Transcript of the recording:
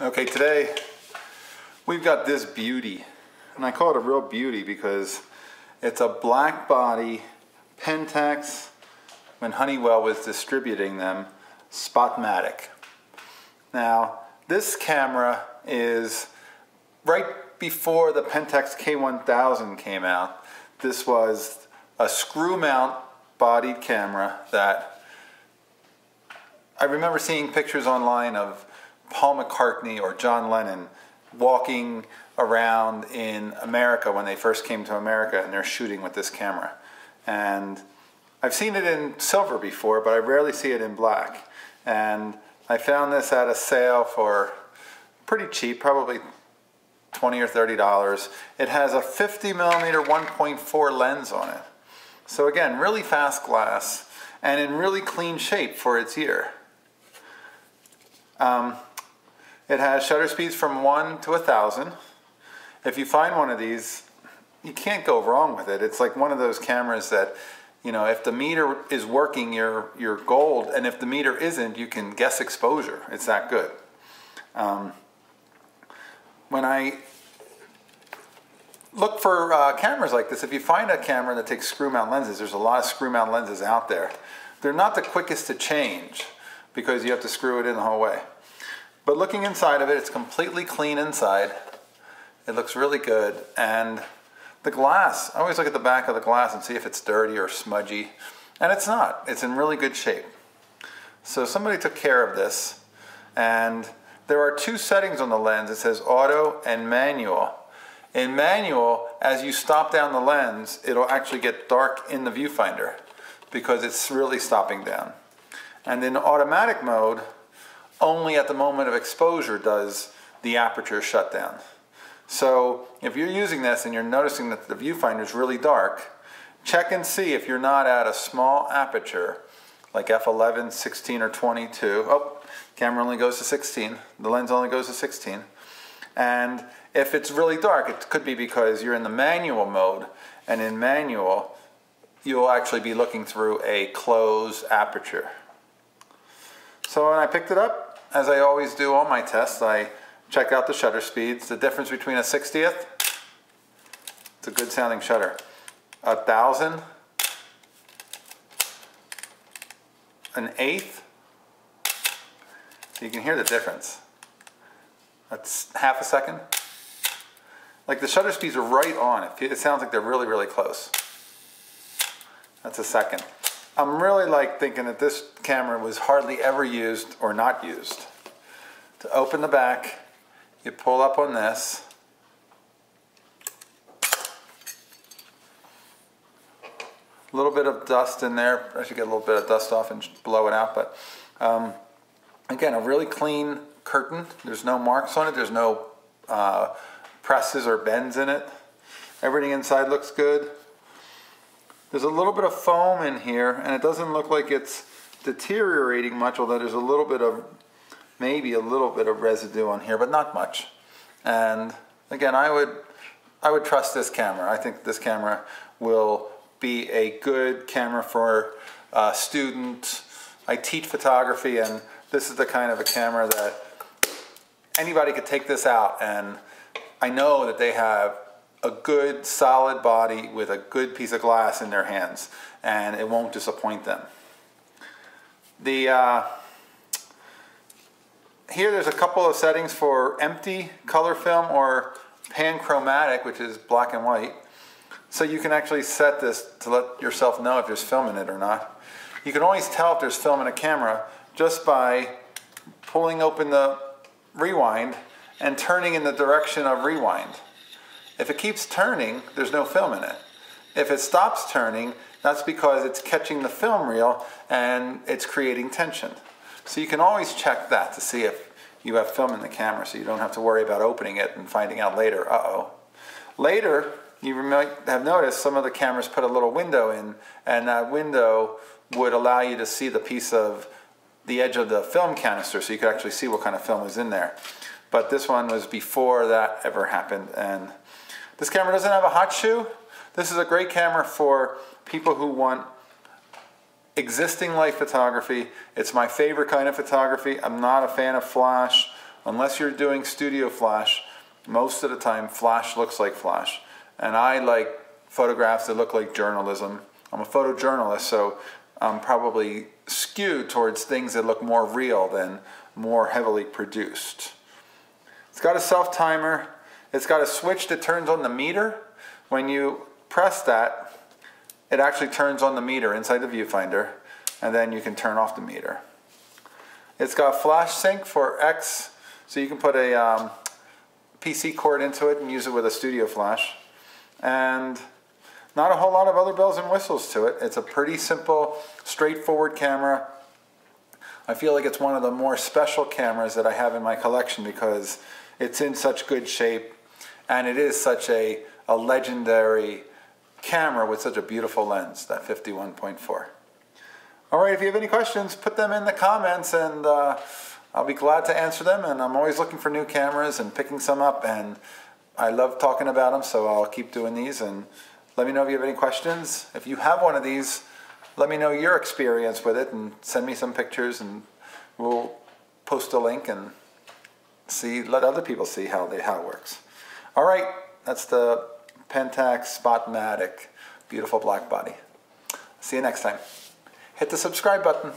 Okay, today we've got this beauty, and I call it a real beauty because it's a black body Pentax when Honeywell was distributing them, Spotmatic. Now, this camera is right before the Pentax K1000 came out. This was a screw mount bodied camera that I remember seeing pictures online of Paul McCartney or John Lennon walking around in America when they first came to America and they're shooting with this camera. And I've seen it in silver before, but I rarely see it in black. And I found this at a sale for pretty cheap, probably 20 or 30 dollars. It has a 50 millimeter 1.4 lens on it. So again, really fast glass and in really clean shape for its year. Um, it has shutter speeds from 1 to 1,000. If you find one of these, you can't go wrong with it. It's like one of those cameras that, you know, if the meter is working, you're, you're gold, and if the meter isn't, you can guess exposure. It's that good. Um, when I look for uh, cameras like this, if you find a camera that takes screw mount lenses, there's a lot of screw mount lenses out there. They're not the quickest to change because you have to screw it in the whole way. But looking inside of it, it's completely clean inside. It looks really good. And the glass, I always look at the back of the glass and see if it's dirty or smudgy. And it's not. It's in really good shape. So somebody took care of this. And there are two settings on the lens. It says auto and manual. In manual, as you stop down the lens, it'll actually get dark in the viewfinder because it's really stopping down. And in automatic mode, only at the moment of exposure does the aperture shut down. So if you're using this and you're noticing that the viewfinder is really dark, check and see if you're not at a small aperture, like f11, 16, or 22. Oh, camera only goes to 16. The lens only goes to 16. And if it's really dark, it could be because you're in the manual mode, and in manual, you'll actually be looking through a closed aperture. So when I picked it up, as I always do on my tests, I check out the shutter speeds. The difference between a 60th, it's a good sounding shutter, a thousand, an eighth, so you can hear the difference. That's half a second. Like the shutter speeds are right on. It sounds like they're really, really close. That's a second. I'm really like thinking that this camera was hardly ever used or not used. To open the back, you pull up on this. A little bit of dust in there. I should get a little bit of dust off and blow it out. But um, again, a really clean curtain. There's no marks on it. There's no uh, presses or bends in it. Everything inside looks good. There's a little bit of foam in here, and it doesn't look like it's deteriorating much, although there's a little bit of, maybe a little bit of residue on here, but not much. And again, I would, I would trust this camera. I think this camera will be a good camera for uh, students. I teach photography, and this is the kind of a camera that anybody could take this out, and I know that they have a good solid body with a good piece of glass in their hands and it won't disappoint them. The uh, here there's a couple of settings for empty color film or panchromatic which is black and white so you can actually set this to let yourself know if there's film in it or not. You can always tell if there's film in a camera just by pulling open the rewind and turning in the direction of rewind. If it keeps turning, there's no film in it. If it stops turning, that's because it's catching the film reel and it's creating tension. So you can always check that to see if you have film in the camera so you don't have to worry about opening it and finding out later, uh-oh. Later, you might have noticed some of the cameras put a little window in and that window would allow you to see the piece of the edge of the film canister so you could actually see what kind of film was in there. But this one was before that ever happened and this camera doesn't have a hot shoe. This is a great camera for people who want existing life photography. It's my favorite kind of photography. I'm not a fan of flash unless you're doing studio flash, most of the time flash looks like flash. And I like photographs that look like journalism. I'm a photojournalist, so I'm probably skewed towards things that look more real than more heavily produced. It's got a self timer. It's got a switch that turns on the meter. When you press that, it actually turns on the meter inside the viewfinder, and then you can turn off the meter. It's got flash sync for X, so you can put a um, PC cord into it and use it with a studio flash. And not a whole lot of other bells and whistles to it. It's a pretty simple, straightforward camera. I feel like it's one of the more special cameras that I have in my collection because it's in such good shape and it is such a, a legendary camera with such a beautiful lens, that 51.4. All right, if you have any questions, put them in the comments and uh, I'll be glad to answer them. And I'm always looking for new cameras and picking some up. And I love talking about them, so I'll keep doing these. And let me know if you have any questions. If you have one of these, let me know your experience with it and send me some pictures and we'll post a link and see let other people see how they how it works. All right, that's the Pentax Spotmatic beautiful black body. See you next time. Hit the subscribe button.